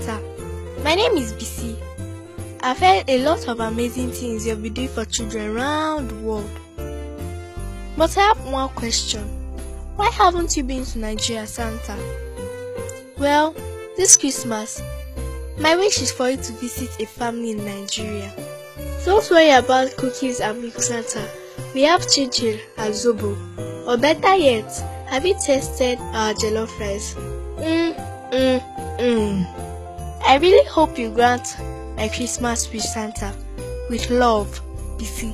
Santa. My name is BC. I've heard a lot of amazing things you'll be doing for children around the world. But I have one question. Why haven't you been to Nigeria, Santa? Well, this Christmas, my wish is for you to visit a family in Nigeria. Don't worry about cookies and milk, Santa. We have chinchin and zobo. Or better yet, have you tasted our jollof rice? Mmm, mmm, mmm. I really hope you grant my Christmas wish, Santa. With love, BC.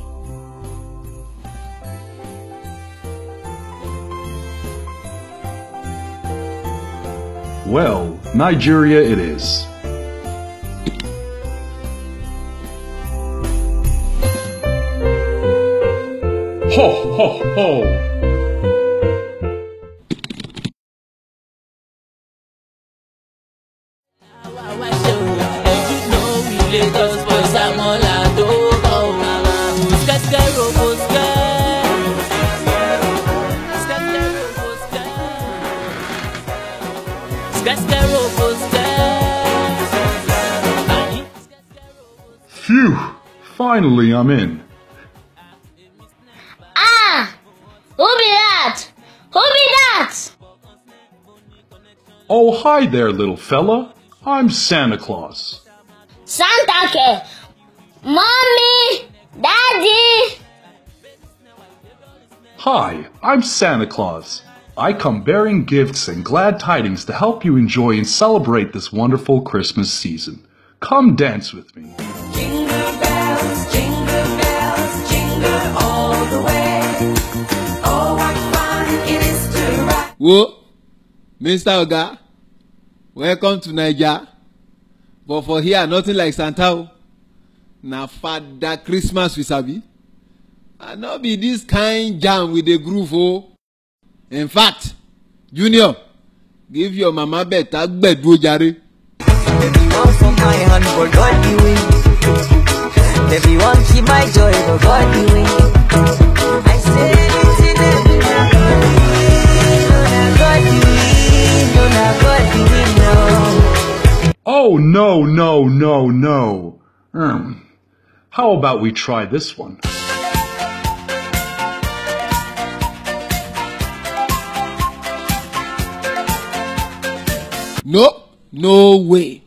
Well, Nigeria it is. Ho, ho, ho! Phew! Finally, I'm in. Ah! Who be that? Who be that? Oh, hi there, little fella. I'm Santa Claus. Santa ke. Mommy! Daddy! Hi, I'm Santa Claus. I come bearing gifts and glad tidings to help you enjoy and celebrate this wonderful Christmas season. Come dance with me. Jingle bells, jingle bells, jingle all the way. Oh, what fun it is to ride. wo mr oga welcome to naija but for here nothing like santa o. Na father christmas we sabi. And no be this kind jam we dey groove o. In fact junior give your mama better gbedu o jare. Baby keep my joy, but God the way. I no, no. Hmm. How about we try this one? no no way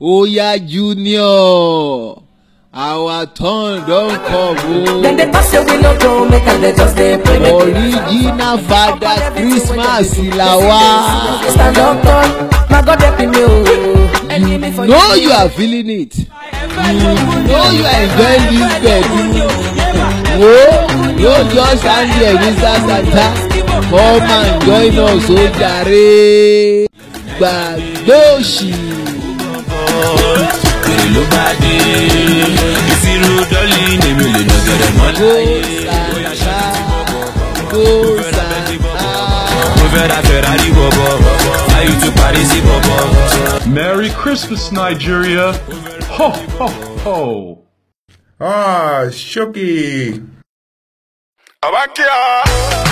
oya junior our turn don come Then o. they pass your window go make and they just they play me. original father christmas la wa. Stand up tall, my God help me oh. For know you. are feeling it. Know you are enjoying this gbedu wo no just stand there mr santa. Come and join us o jare gbàgbé òsì. kiri ló bá dé. Ìṣirò dọ́lì èmi lè nà gẹ̀rẹ̀ mọ́ go láyé. Santa go santa. mo fẹ́ ra ferrari bọ̀bọ̀ láyé tún parí sí bọ̀bọ̀. Merry Christmas, Nigeria! Ho, ho, ho! Ah, Shoki. Abakia.